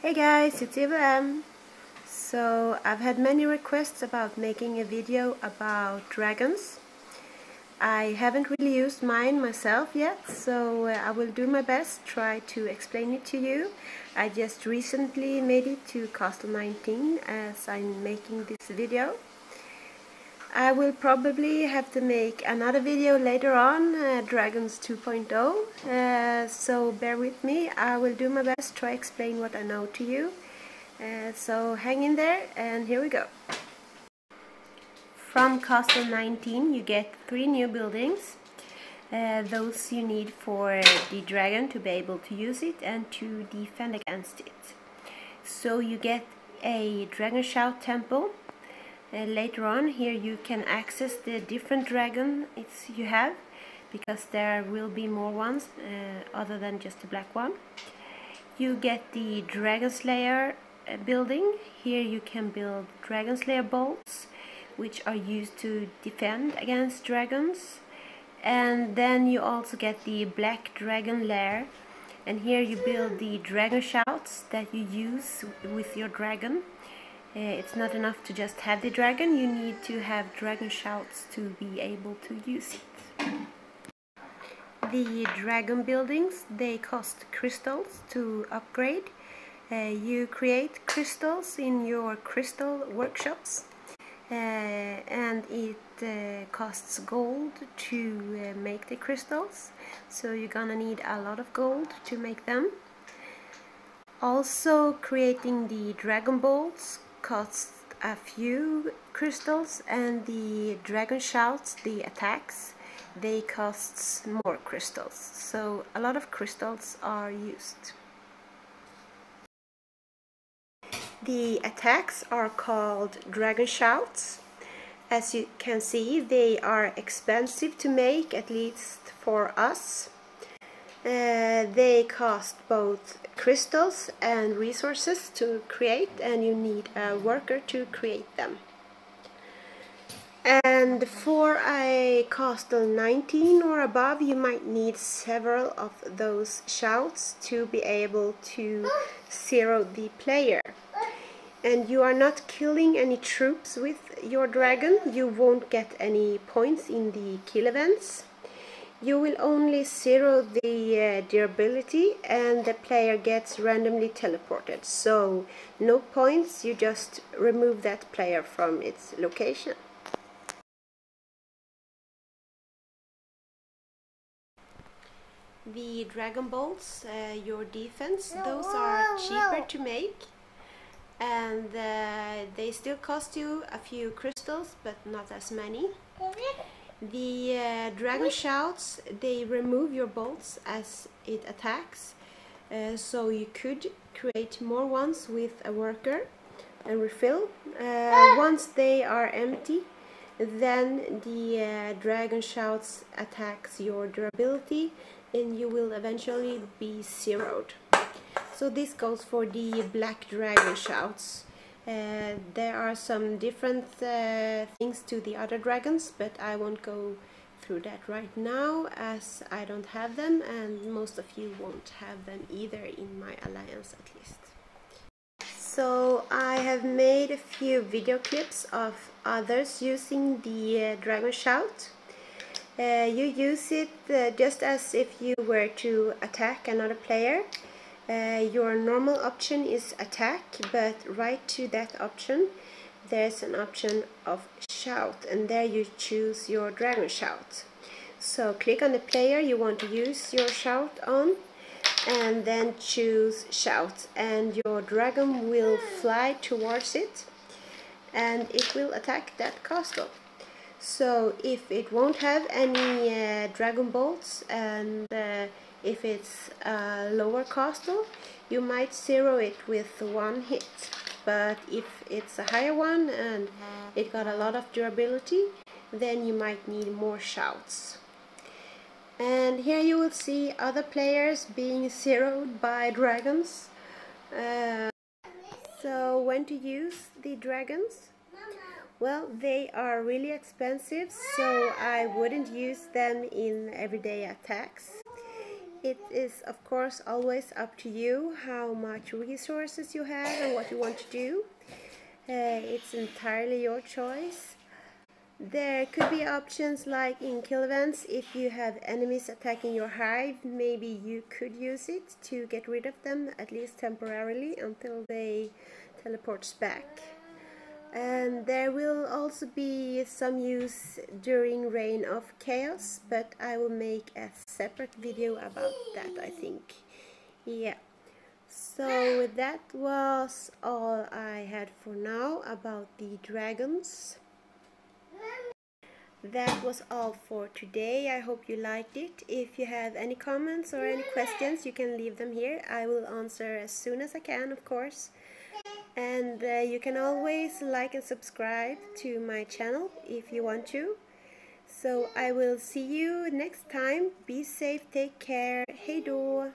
Hey guys, it's Eva M. So I've had many requests about making a video about dragons. I haven't really used mine myself yet, so uh, I will do my best try to explain it to you. I just recently made it to Castle 19 as I'm making this video. I will probably have to make another video later on, uh, Dragons 2.0, uh, so bear with me. I will do my best to explain what I know to you. Uh, so hang in there and here we go. From Castle 19 you get three new buildings. Uh, those you need for the dragon to be able to use it and to defend against it. So you get a Dragon Shout Temple uh, later on here you can access the different dragon it's you have because there will be more ones uh, other than just the black one. You get the dragon slayer uh, building. Here you can build dragon slayer bolts which are used to defend against dragons. And then you also get the black dragon lair. And here you build the dragon shouts that you use with your dragon it's not enough to just have the dragon, you need to have dragon shouts to be able to use it. The dragon buildings, they cost crystals to upgrade. Uh, you create crystals in your crystal workshops uh, and it uh, costs gold to make the crystals so you're gonna need a lot of gold to make them. Also creating the dragon bolts costs a few crystals and the dragon shouts, the attacks, they cost more crystals. So a lot of crystals are used. The attacks are called dragon shouts. As you can see, they are expensive to make, at least for us. Uh, they cost both crystals and resources to create and you need a worker to create them. And for a castle 19 or above you might need several of those shouts to be able to zero the player. And you are not killing any troops with your dragon, you won't get any points in the kill events you will only zero the uh, durability and the player gets randomly teleported. So no points, you just remove that player from its location. The Dragon Bolts, uh, your defense, those are cheaper to make and uh, they still cost you a few crystals but not as many. The uh, dragon shouts, they remove your bolts as it attacks. Uh, so you could create more ones with a worker and refill. Uh, once they are empty, then the uh, dragon shouts attacks your durability and you will eventually be zeroed. So this goes for the black dragon shouts. There are some different uh, things to the other dragons, but I won't go through that right now as I don't have them and most of you won't have them either in my alliance at least. So I have made a few video clips of others using the uh, Dragon Shout. Uh, you use it uh, just as if you were to attack another player uh, your normal option is attack but right to that option there's an option of shout and there you choose your dragon shout. So click on the player you want to use your shout on and then choose shout and your dragon will fly towards it and it will attack that castle so if it won't have any uh, dragon bolts and uh, if it's a lower castle, you might zero it with one hit. But if it's a higher one and it got a lot of durability, then you might need more shouts. And here you will see other players being zeroed by dragons. Uh, so when to use the dragons? Well, they are really expensive, so I wouldn't use them in everyday attacks it is of course always up to you how much resources you have and what you want to do. Uh, it's entirely your choice. There could be options like in kill events, if you have enemies attacking your hive, maybe you could use it to get rid of them, at least temporarily, until they teleports back. And there will also be some use during Reign of Chaos, but I will make a separate video about that, I think. Yeah. So that was all I had for now about the dragons. That was all for today. I hope you liked it. If you have any comments or any questions you can leave them here. I will answer as soon as i can of course and uh, you can always like and subscribe to my channel if you want to. So i will see you next time. Be safe. Take care. Hey do